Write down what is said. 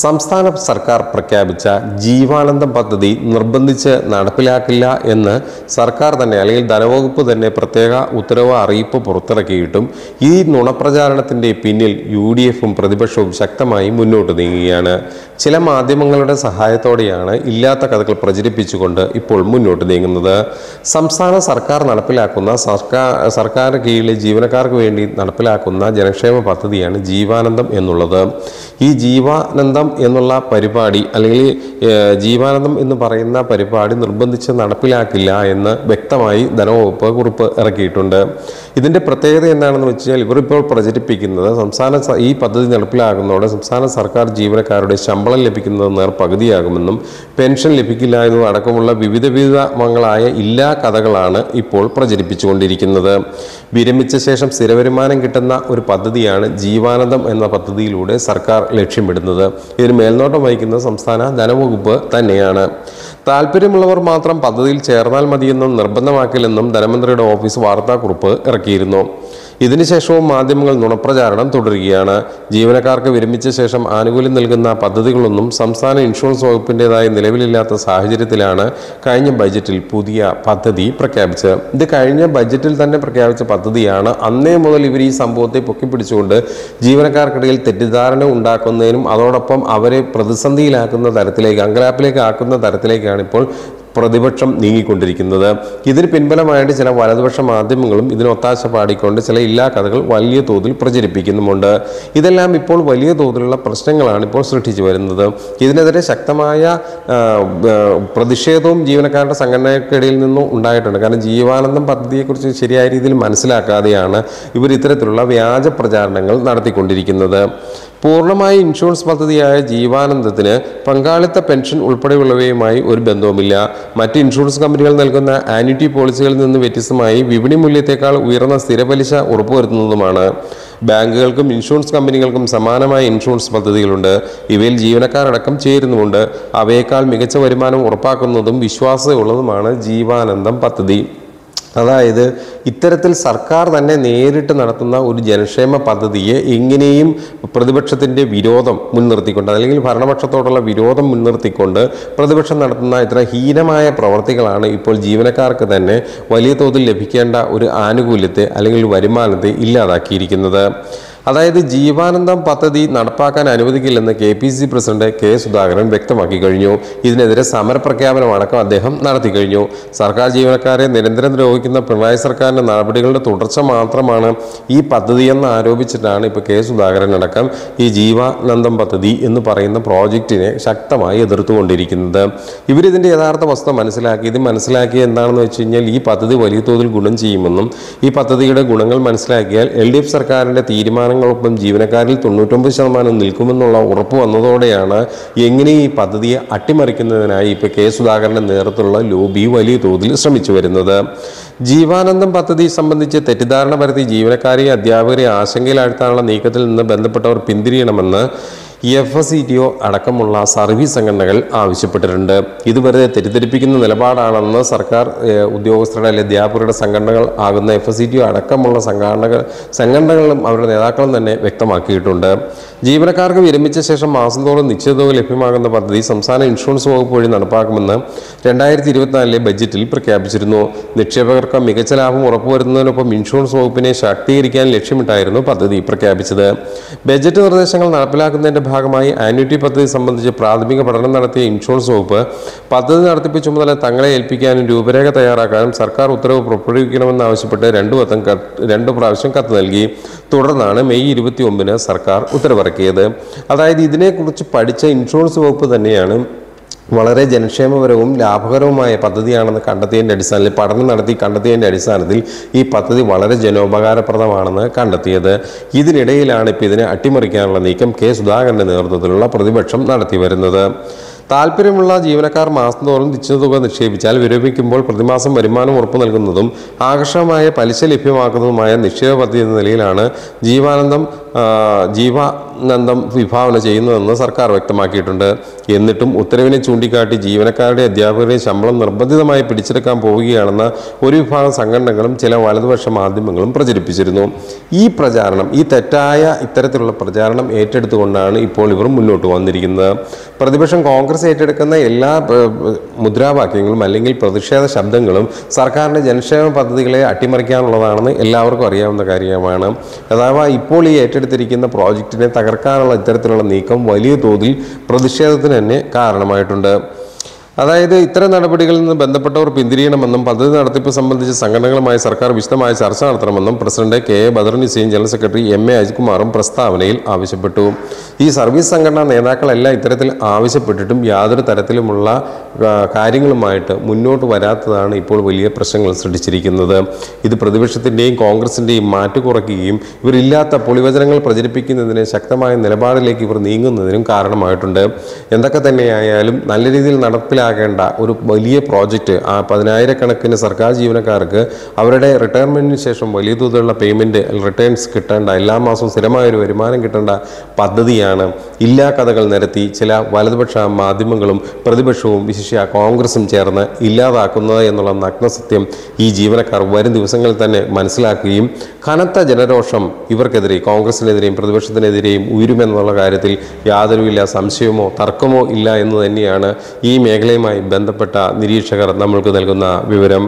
സംസ്ഥാന സർക്കാർ പ്രഖ്യാപിച്ച ജീവാനന്ദം പദ്ധതി നിർബന്ധിച്ച് നടപ്പിലാക്കില്ല എന്ന് സർക്കാർ തന്നെ അല്ലെങ്കിൽ ധനവകുപ്പ് തന്നെ പ്രത്യേക ഉത്തരവ് അറിയിപ്പ് പുറത്തിറക്കിയിട്ടും ഈ നുണപ്രചാരണത്തിന്റെ പിന്നിൽ യു ഡി എഫും പ്രതിപക്ഷവും ശക്തമായി മുന്നോട്ട് നീങ്ങുകയാണ്. ചില മാധ്യമങ്ങളുടെ സഹായത്തോടെയാണ് ഇല്ലാത്ത കഥകൾ പ്രചരിപ്പിച്ചുകൊണ്ട് ഇപ്പോൾ മുന്നോട്ട് നീങ്ങുന്നത്. സംസ്ഥാന സർക്കാർ നടപ്പിലാക്കുന്ന സർക്കാർ സർക്കാർ കീഴിലെ ജീവനക്കാർക്ക് വേണ്ടി നടപ്പിലാക്കുന്ന ജനക്ഷേമ പദ്ധതിയാണ് ജീവാനന്ദം എന്നുള്ളത്. ഈ ജീവാനന്ദം എന്നുള്ള പരിപാടി അല്ലെങ്കിൽ ജീവാനന്ദം എന്ന് പറയുന്ന പരിപാടി നിർബന്ധിച്ച് നടപ്പിലാക്കില്ല എന്ന് വ്യക്തമായി ധനവകുപ്പ് കുറിപ്പ് ഇറക്കിയിട്ടുണ്ട്. ഇതിന്റെ പ്രത്യേകത എന്താണെന്ന് വെച്ച് കഴിഞ്ഞാൽ ഇവരിപ്പോൾ പ്രചരിപ്പിക്കുന്നത് സംസ്ഥാന ഈ പദ്ധതി നടപ്പിലാകുന്നതോടെ സംസ്ഥാന സർക്കാർ ജീവനക്കാരുടെ ശമ്പളം ലഭിക്കുന്നത് നേർ പകുതിയാകുമെന്നും പെൻഷൻ ലഭിക്കില്ല എന്നും അടക്കമുള്ള വിവിധ വിധമങ്ങളായ ഇല്ലാ കഥകളാണ് ഇപ്പോൾ പ്രചരിപ്പിച്ചുകൊണ്ടിരിക്കുന്നത്. വിരമിച്ച ശേഷം സ്ഥിരവരുമാനം കിട്ടുന്ന ഒരു പദ്ധതിയാണ് ജീവാനന്ദം എന്ന പദ്ധതിയിലൂടെ സർക്കാർ ലക്ഷ്യമിടുന്നത്. ഇതിന് മേൽനോട്ടം വഹിക്കുന്നത് സംസ്ഥാന ധനവകുപ്പ് തന്നെയാണ്. താല്പര്യമുള്ളവർ മാത്രം പദ്ധതിയിൽ ചേർന്നാൽ മതിയെന്നും നിർബന്ധമാക്കില്ലെന്നും ധനമന്ത്രിയുടെ ഓഫീസ് വാർത്താക്കുറിപ്പ് ഇറക്കിയിരുന്നു. ഇതിനുശേഷവും മാധ്യമങ്ങൾ നുണപ്രചാരണം തുടരുകയാണ്. ജീവനക്കാർക്ക് വിരമിച്ച ശേഷം ആനുകൂല്യം നൽകുന്ന പദ്ധതികളൊന്നും സംസ്ഥാന ഇൻഷുറൻസ് വകുപ്പിന്റെതായി നിലവിലില്ലാത്ത സാഹചര്യത്തിലാണ് കഴിഞ്ഞ ബജറ്റിൽ പുതിയ പദ്ധതി പ്രഖ്യാപിച്ചത്. ഇത് കഴിഞ്ഞ ബജറ്റിൽ തന്നെ പ്രഖ്യാപിച്ച പദ്ധതിയാണ്. അന്നേ മുതൽ ഇവർ ഈ സംഭവത്തെ പൊക്കിപ്പിടിച്ചുകൊണ്ട് ജീവനക്കാർക്കിടയിൽ തെറ്റിദ്ധാരണ ഉണ്ടാക്കുന്നതിനും അതോടൊപ്പം അവരെ പ്രതിസന്ധിയിലാക്കുന്ന തരത്തിലേക്ക് അങ്കലാപ്പിലേക്ക് ആക്കുന്ന തരത്തിലേക്കാണ് ഇപ്പോൾ പ്രതിപക്ഷം നീങ്ങിക്കൊണ്ടിരിക്കുന്നത്. ഇതിന് പിൻബലമായിട്ട് ചില വലതുപക്ഷ മാധ്യമങ്ങളും ഇതിന് ഒത്താശ പാടിക്കൊണ്ട് ചില ഇല്ലാ കഥകൾ വലിയ തോതിൽ പ്രചരിപ്പിക്കുന്നുമുണ്ട്. ഇതെല്ലാം ഇപ്പോൾ വലിയ തോതിലുള്ള പ്രശ്നങ്ങളാണ് ഇപ്പോൾ സൃഷ്ടിച്ചു വരുന്നത്. ഇതിനെതിരെ ശക്തമായ പ്രതിഷേധവും ജീവനക്കാരുടെ സംഘടനയ്ക്കിടയിൽ നിന്നും ഉണ്ടായിട്ടുണ്ട്. കാരണം ജീവാനന്ദം പദ്ധതിയെക്കുറിച്ച് ശരിയായ രീതിയിൽ മനസ്സിലാക്കാതെയാണ് ഇവർ ഇത്തരത്തിലുള്ള വ്യാജ പ്രചാരണങ്ങൾ നടത്തിക്കൊണ്ടിരിക്കുന്നത്. പൂർണമായ ഇൻഷുറൻസ് പദ്ധതിയായ ജീവാനന്ദത്തിന് പങ്കാളിത്ത പെൻഷൻ ഉൾപ്പെടെയുള്ളവയുമായി ഒരു ബന്ധവുമില്ല. മറ്റ് ഇൻഷുറൻസ് കമ്പനികൾ നൽകുന്ന ആനിറ്റി പോളിസികളിൽ നിന്ന് വ്യത്യസ്തമായി വിപണി മൂല്യത്തേക്കാൾ ഉയർന്ന സ്ഥിരപലിശ ഉറപ്പുവരുത്തുന്നതുമാണ്. ബാങ്കുകൾക്കും ഇൻഷുറൻസ് കമ്പനികൾക്കും സമാനമായ ഇൻഷുറൻസ് പദ്ധതികളുണ്ട്. ഇവയിൽ ജീവനക്കാരടക്കം ചേരുന്നുമുണ്ട്. അവയേക്കാൾ മികച്ച വരുമാനം ഉറപ്പാക്കുന്നതും വിശ്വാസ്യതയുള്ളതുമാണ് ജീവാനന്ദം പദ്ധതി. അതായത് ഇത്തരത്തിൽ സർക്കാർ തന്നെ നേരിട്ട് നടത്തുന്ന ഒരു ജനക്ഷേമ പദ്ധതിയെ എങ്ങനെയും പ്രതിപക്ഷത്തിന്റെ വിരോധം മുൻനിർത്തിക്കൊണ്ട് അല്ലെങ്കിൽ ഭരണപക്ഷത്തോടുള്ള വിരോധം മുൻനിർത്തിക്കൊണ്ട് പ്രതിപക്ഷം നടത്തുന്ന ഇത്ര ഹീനമായ പ്രവർത്തികളാണ് ഇപ്പോൾ ജീവനക്കാർക്ക് തന്നെ വലിയ തോതിൽ ലഭിക്കേണ്ട ഒരു ആനുകൂല്യത്തെ അല്ലെങ്കിൽ വരുമാനത്തെ ഇല്ലാതാക്കിയിരിക്കുന്നത്. അതായത് ജീവാനന്ദം പദ്ധതി നടപ്പാക്കാൻ അനുവദിക്കില്ലെന്ന് K P C president K Sudhakaran വ്യക്തമാക്കി കഴിഞ്ഞു. ഇതിനെതിരെ സമരപ്രഖ്യാപനമടക്കം അദ്ദേഹം നടത്തി കഴിഞ്ഞു. സർക്കാർ ജീവനക്കാരെ നിരന്തരം ദ്രോഹിക്കുന്ന പിണറായി സർക്കാരിന്റെ നടപടികളുടെ തുടർച്ച മാത്രമാണ് ഈ പദ്ധതിയെന്ന് ആരോപിച്ചിട്ടാണ് ഇപ്പോൾ കെ സുധാകരൻ അടക്കം ഈ ജീവാനന്ദം പദ്ധതി എന്ന് പറയുന്ന പ്രോജക്റ്റിനെ ശക്തമായി എതിർത്തുകൊണ്ടിരിക്കുന്നത്. ഇവരിതിന്റെ യഥാർത്ഥ വസ്തുത മനസ്സിലാക്കി ഇത് മനസ്സിലാക്കി എന്താണെന്ന് വെച്ച് കഴിഞ്ഞാൽ ഈ പദ്ധതി വലിയ തോതിൽ ഗുണം ചെയ്യുമെന്നും ഈ പദ്ധതിയുടെ ഗുണങ്ങൾ മനസ്സിലാക്കിയാൽ എൽ ഡി എഫ് സർക്കാരിന്റെ തീരുമാനങ്ങളൊപ്പം ജീവനക്കാരിൽ തൊണ്ണൂറ്റൊമ്പത് ശതമാനം നിൽക്കുമെന്നുള്ള ഉറപ്പ് വന്നതോടെയാണ് എങ്ങനെ ഈ പദ്ധതിയെ അട്ടിമറിക്കുന്നതിനായി ഇപ്പൊ കെ സുധാകരന്റെ നേതൃത്വത്തിലുള്ള ലോബി വലിയ തോതിൽ ശ്രമിച്ചു വരുന്നത്? ജീവാനന്ദം പദ്ധതി സംബന്ധിച്ച് തെറ്റിദ്ധാരണ പരത്തി ജീവനക്കാരെ അധ്യാപകരെ ആശങ്കയിലാഴ്ത്താനുള്ള നീക്കത്തിൽ നിന്ന് ബന്ധപ്പെട്ടവർ പിന്തിരിയണമെന്ന് F S E T O അടക്കമുള്ള സർവീസ് സംഘടനകൾ ആവശ്യപ്പെട്ടിട്ടുണ്ട്. ഇതുവരെ തെറ്റിദ്ധരിപ്പിക്കുന്ന നിലപാടാണെന്ന് സർക്കാർ ഉദ്യോഗസ്ഥരുടെ അല്ലെങ്കിൽ അധ്യാപകരുടെ സംഘടനകൾ ആകുന്ന F S E T O അടക്കമുള്ള സംഘടനകൾ സംഘടനകളും അവരുടെ നേതാക്കളും തന്നെ വ്യക്തമാക്കിയിട്ടുണ്ട്. ജീവനക്കാർക്ക് വിരമിച്ച ശേഷം മാസം തോറും നിശ്ചിത തുക ലഭ്യമാകുന്ന പദ്ധതി സംസ്ഥാന ഇൻഷുറൻസ് വകുപ്പ് വഴി നടപ്പാക്കുമെന്ന് രണ്ടായിരത്തി ഇരുപത്തിനാലിലെ ബജറ്റിൽ പ്രഖ്യാപിച്ചിരുന്നു. നിക്ഷേപകർക്ക് മികച്ച ലാഭം ഉറപ്പുവരുന്നതിനൊപ്പം ഇൻഷുറൻസ് വകുപ്പിനെ ശാക്തീകരിക്കാൻ ലക്ഷ്യമിട്ടായിരുന്നു പദ്ധതി പ്രഖ്യാപിച്ചത്. ബജറ്റ് നിർദ്ദേശങ്ങൾ നടപ്പിലാക്കുന്നതിന്റെ ഭാഗമായി ആന്യൂറ്റി പദ്ധതി സംബന്ധിച്ച് പ്രാഥമിക പഠനം നടത്തിയ ഇൻഷുറൻസ് വകുപ്പ് പദ്ധതി നടത്തിപ്പ് ചുമതല തങ്ങളെ ഏൽപ്പിക്കാനും രൂപരേഖ തയ്യാറാക്കാനും സർക്കാർ ഉത്തരവ് പുറപ്പെടുവിക്കണമെന്നാവശ്യപ്പെട്ട് രണ്ടു വട്ടം രണ്ട് പ്രാവശ്യം കത്ത് നൽകി. തുടർന്നാണ് മെയ് ഇരുപത്തി ഒമ്പതിന് സർക്കാർ ഉത്തരവിറക്കിയത്. അതായത് ഇതിനെക്കുറിച്ച് പഠിച്ച ഇൻഷുറൻസ് വകുപ്പ് തന്നെയാണ് വളരെ ജനക്ഷേമപരവും ലാഭകരവുമായ പദ്ധതിയാണെന്ന് കണ്ടെത്തിയതിന്റെ അടിസ്ഥാനത്തിൽ പഠനം നടത്തി കണ്ടെത്തിയതിന്റെ അടിസ്ഥാനത്തിൽ ഈ പദ്ധതി വളരെ ജനോപകാരപ്രദമാണെന്ന് കണ്ടെത്തിയത്. ഇതിനിടയിലാണ് ഇപ്പോൾ ഇതിനെ അട്ടിമറിക്കാനുള്ള നീക്കം കെ സുധാകരന്റെ നേതൃത്വത്തിലുള്ള പ്രതിപക്ഷം നടത്തി വരുന്നത്. താല്പര്യമുള്ള ജീവനക്കാർ മാസം തോറും നിശ്ചിത തുക നിക്ഷേപിച്ചാൽ വിരമിക്കുമ്പോൾ പ്രതിമാസം വരുമാനം ഉറപ്പു നൽകുന്നതും ആകർഷകമായ പലിശ ലഭ്യമാക്കുന്നതുമായ നിക്ഷേപ പദ്ധതി എന്ന നിലയിലാണ് ജീവാനന്ദം ജീവാനന്ദം വിഭാവന ചെയ്യുന്നതെന്ന് സർക്കാർ വ്യക്തമാക്കിയിട്ടുണ്ട്. എന്നിട്ടും ഉത്തരവിനെ ചൂണ്ടിക്കാട്ടി ജീവനക്കാരുടെ അധ്യാപകരുടെ ശമ്പളം നിർബന്ധിതമായി പിടിച്ചെടുക്കാൻ പോവുകയാണെന്ന് ഒരു വിഭാഗം സംഘടനകളും ചില വലതുപക്ഷ മാധ്യമങ്ങളും പ്രചരിപ്പിച്ചിരുന്നു. ഈ പ്രചാരണം ഈ തെറ്റായ ഇത്തരത്തിലുള്ള പ്രചാരണം ഏറ്റെടുത്തുകൊണ്ടാണ് ഇപ്പോൾ ഇവർ മുന്നോട്ട് വന്നിരിക്കുന്നത്. പ്രതിപക്ഷം കോൺഗ്രസ് ഏറ്റെടുക്കുന്ന എല്ലാ മുദ്രാവാക്യങ്ങളും അല്ലെങ്കിൽ പ്രതിഷേധ ശബ്ദങ്ങളും സർക്കാരിന്റെ ജനക്ഷേമ പദ്ധതികളെ അട്ടിമറിക്കാനുള്ളതാണെന്ന് എല്ലാവർക്കും അറിയാവുന്ന കാര്യമാണ്. അഥവാ ഇപ്പോൾ ഈ ഏറ്റെടുത്തിരിക്കുന്ന പ്രോജക്റ്റിനെ തകർക്കാനുള്ള ഇത്തരത്തിലുള്ള നീക്കം വലിയ തോതിൽ പ്രതിഷേധത്തിന് തന്നെ കാരണമായിട്ടുണ്ട്. അതായത് ഇത്തരം നടപടികളിൽ നിന്ന് ബന്ധപ്പെട്ടവർ പിന്തിരിയണമെന്നും പദ്ധതി നടത്തിപ്പ് സംബന്ധിച്ച് സംഘടനകളുമായി സർക്കാർ വിശദമായ ചർച്ച നടത്തണമെന്നും പ്രസിഡന്റ് കെ എ ബദറുനിസയും ജനറൽ സെക്രട്ടറി എം എ അജികുമാറും പ്രസ്താവനയിൽ ആവശ്യപ്പെട്ടു. ഈ സർവീസ് സംഘടനാ നേതാക്കളെല്ലാം ഇത്തരത്തിൽ ആവശ്യപ്പെട്ടിട്ടും യാതൊരു തരത്തിലുമുള്ള കാര്യങ്ങളുമായിട്ട് മുന്നോട്ട് വരാത്തതാണ് ഇപ്പോൾ വലിയ പ്രശ്നങ്ങൾ സൃഷ്ടിച്ചിരിക്കുന്നത്. ഇത് പ്രതിപക്ഷത്തിന്റെയും കോൺഗ്രസിന്റെയും മാറ്റു കുറയ്ക്കുകയും ഇവരില്ലാത്ത പൊളിവചനങ്ങൾ പ്രചരിപ്പിക്കുന്നതിന് ശക്തമായ നിലപാടിലേക്ക് ഇവർ നീങ്ങുന്നതിനും കാരണമായിട്ടുണ്ട്. എന്തൊക്കെ തന്നെയായാലും നല്ല രീതിയിൽ നടപ്പിലാകേണ്ട ഒരു വലിയ പ്രോജക്റ്റ് ആ പതിനായിരക്കണക്കിന് സർക്കാർ ജീവനക്കാർക്ക് അവരുടെ റിട്ടയർമെന്റിന് ശേഷം വലിയ തോതിലുള്ള പേയ്മെന്റ് റിട്ടേൺസ് കിട്ടേണ്ട എല്ലാ മാസവും സ്ഥിരമായൊരു വരുമാനം കിട്ടേണ്ട പദ്ധതിയാണ് ഇല്ലാ കഥകൾ നിരത്തി ചില വലതുപക്ഷ മാധ്യമങ്ങളും പ്രതിപക്ഷവും വിശിഷ്യ കോൺഗ്രസും ചേർന്ന് ഇല്ലാതാക്കുന്നത് എന്നുള്ള നഗ്നസത്യം ഈ ജീവനക്കാർ വരും ദിവസങ്ങളിൽ തന്നെ മനസ്സിലാക്കുകയും കനത്ത ജനരോഷം ഇവർക്കെതിരെ കോൺഗ്രസിനെതിരെയും പ്രതിപക്ഷത്തിനെതിരെയും ഉയരുമെന്നുള്ള കാര്യത്തിൽ യാതൊരുവില്ല സംശയമോ തർക്കമോ ഇല്ല എന്ന് തന്നെയാണ് ഈ മേഖലയുമായി ബന്ധപ്പെട്ട നിരീക്ഷകർ നമ്മൾക്ക് നൽകുന്ന വിവരം.